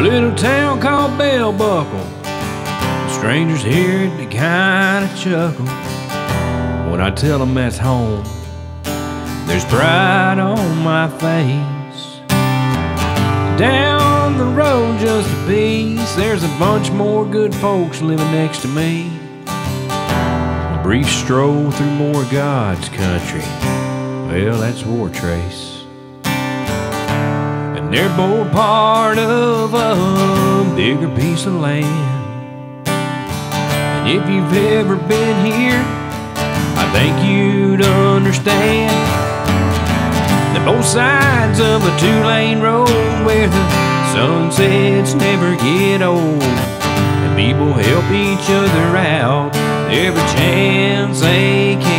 A little town called Bell Buckle. Strangers hear it, they kinda chuckle when I tell them that's home. There's pride on my face. Down the road just a piece, there's a bunch more good folks living next to me. A brief stroll through more God's country. Well, that's Wartrace. And they're both part of a bigger piece of land. And if you've ever been here, I think you'd understand that both sides of a two-lane road where the sunsets never get old and people help each other out every chance they can.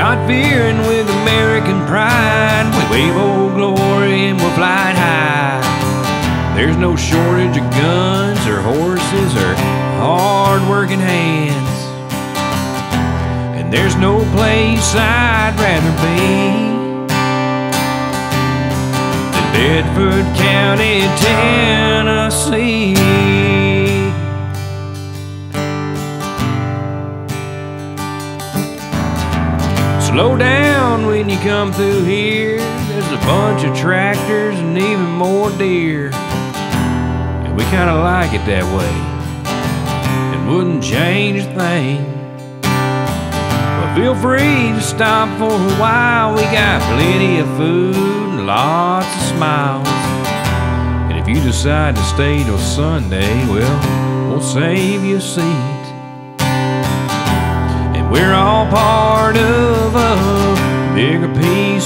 God-fearing with American pride, we wave old glory and we'll fly high. There's no shortage of guns or horses or hard-working hands. And there's no place I'd rather be than Bedford County, Tennessee. Slow down when you come through here. There's a bunch of tractors and even more deer. And we kinda like it that way. And wouldn't change a thing. But feel free to stop for a while. We got plenty of food and lots of smiles. And if you decide to stay till Sunday, well, we'll save you a seat.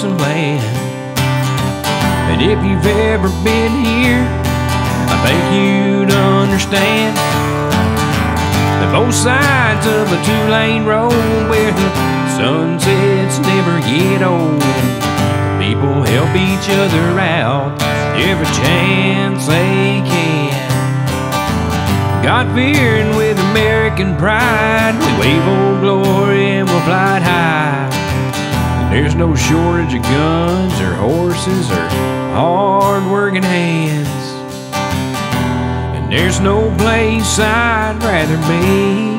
Piece land. And if you've ever been here, I think you'd understand that both sides of a two-lane road where the sunsets never get old. People help each other out every chance they can. God-fearing with American pride, we wave old glory and we'll fly high. There's no shortage of guns or horses or hard-working hands. And there's no place I'd rather be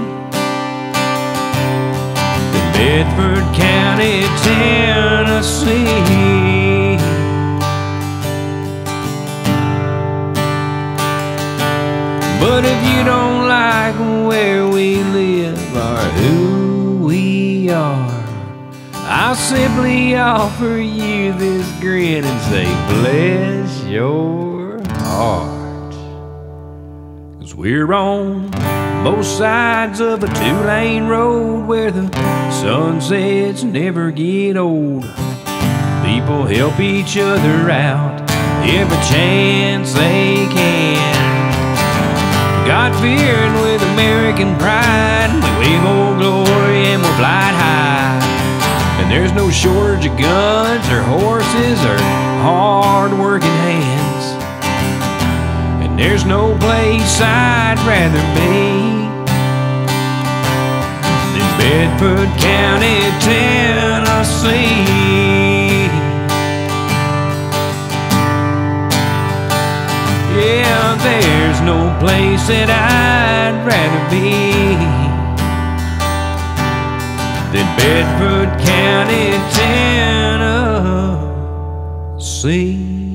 than Bedford County, Tennessee. But if you don't I'll simply offer you this grin and say, bless your heart. Cause we're on both sides of a two-lane road where the sunsets never get old. People help each other out every chance they can. God-fearing with American pride, we wave old glory and we'll fly high. There's no shortage of guns or horses or hard-working hands. And there's no place I'd rather be than Bedford County, Tennessee. Yeah, there's no place that I'd rather be than Bedford County, Tennessee.